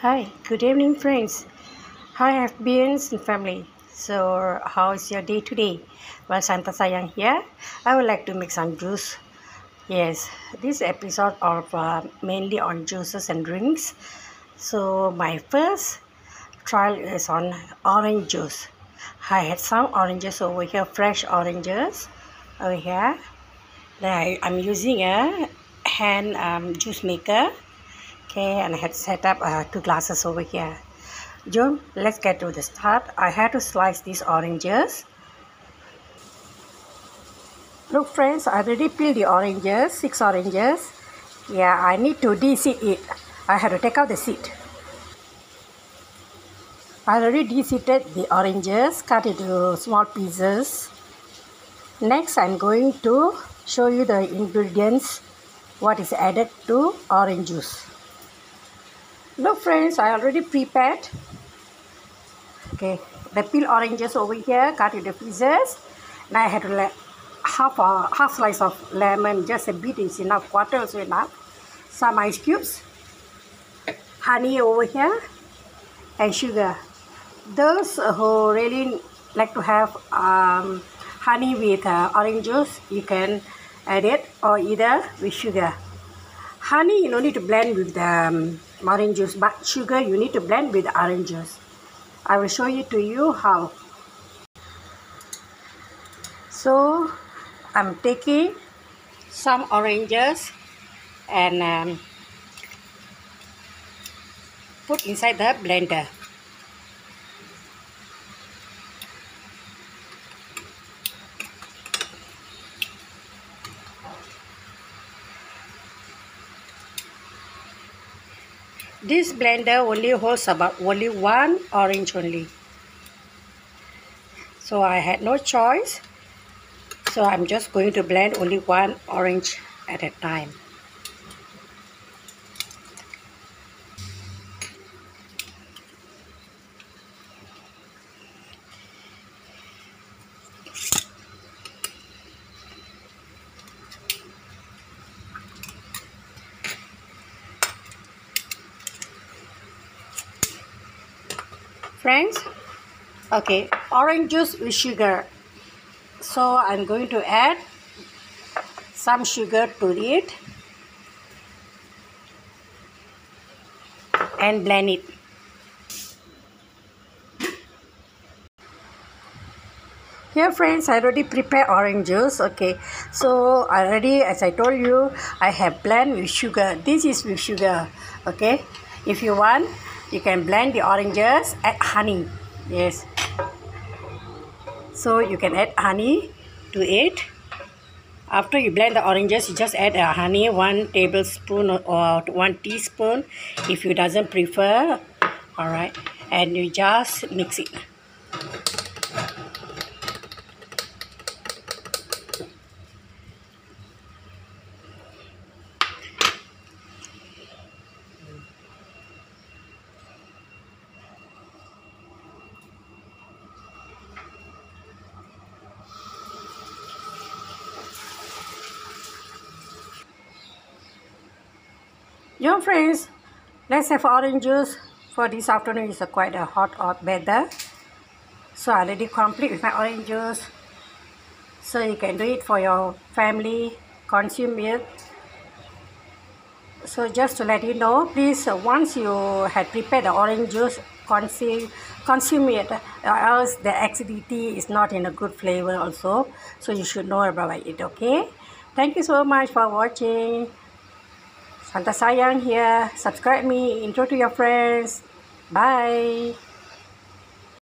Hi, good evening, friends. Hi, FBNs and family. So, how is your day today? Well, Santha Sayang here. I would like to make some juice. Yes, this episode of uh, mainly on juices and drinks. So, my first trial is on orange juice. I had some oranges over here, fresh oranges over here. Then I, I'm using a hand um, juice maker okay and I had set up uh, two glasses over here. John let's get to the start. I had to slice these oranges. Look friends I already peeled the oranges six oranges. Yeah I need to de-seed it. I had to take out the seed. I already de-seeded the oranges cut into small pieces. Next I'm going to show you the ingredients what is added to orange juice look friends i already prepared. Okay the peel oranges over here cut into pieces. Now i had to half a half slice of lemon just a bit is enough quarter also enough. Some ice cubes honey over here and sugar. Those who really like to have um, honey with uh, orange juice you can add it or either with sugar honey you don't need to blend with the um, orange juice but sugar you need to blend with orange juice. I will show you to you how. So I'm taking some oranges and um, put inside the blender This blender only holds about only one orange only. So I had no choice. So I'm just going to blend only one orange at a time. Friends? Okay orange juice with sugar. So I'm going to add some sugar to it and blend it. Here friends I already prepared orange juice okay? So already as I told you I have blend with sugar. This is with sugar okay? If you want you can blend the oranges add honey. Yes. So you can add honey to it. After you blend the oranges you just add a honey one tablespoon or one teaspoon if you doesn't prefer. All right and you just mix it Young friends, let's have orange juice for this afternoon. It's quite a hot, hot weather. So I already complete with my orange juice. So you can do it for your family, consume it. So just to let you know, please uh, once you had prepared the orange juice, consume, consume it or else the acidity is not in a good flavor also. So you should know about it, okay? Thank you so much for watching. Santa Sayang here. Subscribe me, intro to your friends. Bye.